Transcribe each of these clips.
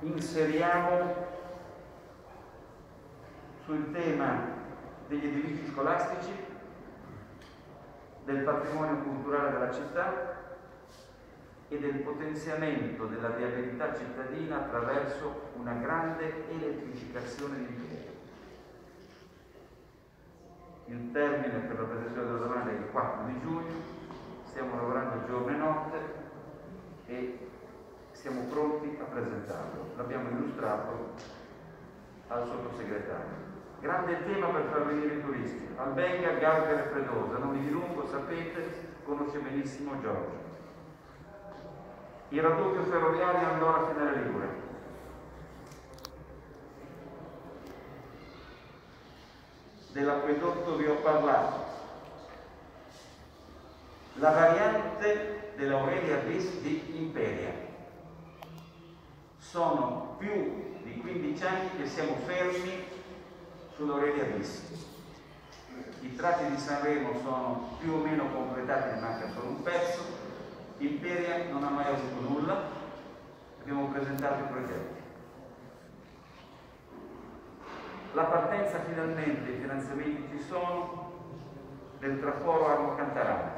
inseriamo sul tema degli edifici scolastici, del patrimonio culturale della città e del potenziamento della viabilità cittadina attraverso una grande elettrificazione di Imperia. Il termine per la presentazione della domanda è il 4 di giugno, siamo pronti a presentarlo. L'abbiamo illustrato al sottosegretario. Grande tema per far venire i turisti. Albenga, Gargara e Fredosa. Non mi dilungo, sapete, conosce benissimo Giorgio. Il raddoppio ferroviario Andorra Finale Ligure. Dell'acquedotto vi ho parlato. La variante dell'Aurelia bis di Imperia. Sono più di 15 anni che siamo fermi sull'Aurelia bis. I tratti di Sanremo sono più o meno completati, ne manca solo un pezzo. Imperia non ha mai avuto nulla, abbiamo presentato i progetti. La partenza finalmente, i finanziamenti ci sono, del traforo Armo Cantarana.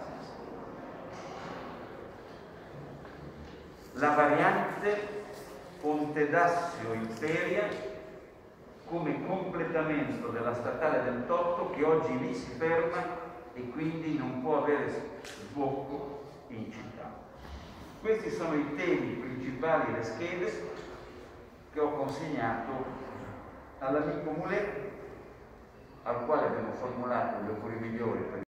La variante Ponte d'Assio Imperia come completamento della statale del Totto che oggi lì si ferma e quindi non può avere sbocco in città. Questi sono i temi principali, le schede che ho consegnato all'amico Mulet, al quale abbiamo formulato gli auguri migliori